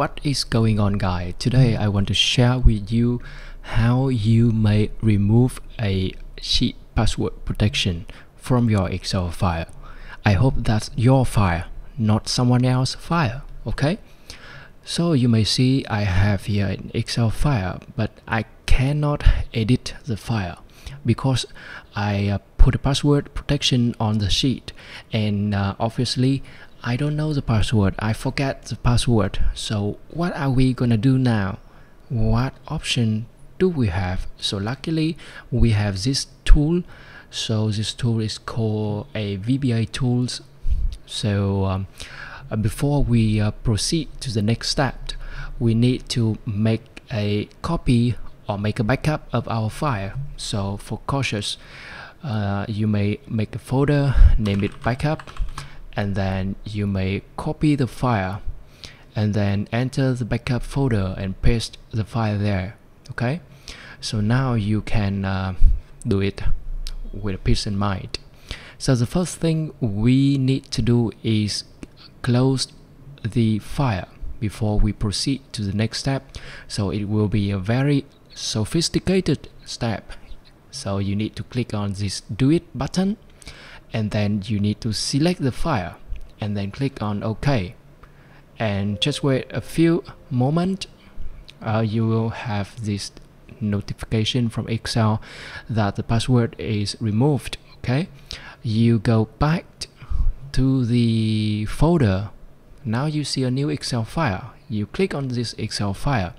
What is going on guys? Today I want to share with you how you may remove a sheet password protection from your Excel file. I hope that's your file, not someone else's file, okay? So you may see I have here an Excel file, but I cannot edit the file because I uh, put a password protection on the sheet and uh, obviously I don't know the password. I forget the password. So what are we gonna do now? What option do we have? So luckily we have this tool. So this tool is called a VBA tools. So um, uh, before we uh, proceed to the next step we need to make a copy or make a backup of our file. So for cautious uh, you may make a folder name it backup and then you may copy the file and then enter the backup folder and paste the file there okay? So now you can uh, do it with peace in mind. So the first thing we need to do is close the file before we proceed to the next step. So it will be a very sophisticated step. So you need to click on this do it button and then you need to select the file and then click on OK. And just wait a few moments uh, you will have this notification from Excel that the password is removed okay you go back to the folder. Now you see a new Excel file. You click on this Excel file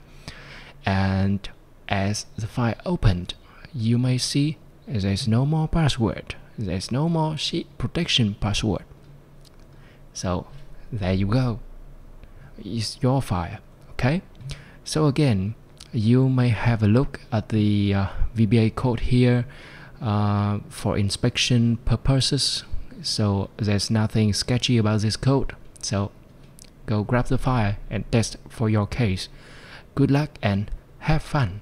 and as the file opened you may see there's no more password there's no more sheet protection password. So there you go. It's your file okay? So again you may have a look at the uh, VBA code here uh, for inspection purposes. So there's nothing sketchy about this code. So go grab the file and test for your case. Good luck and have fun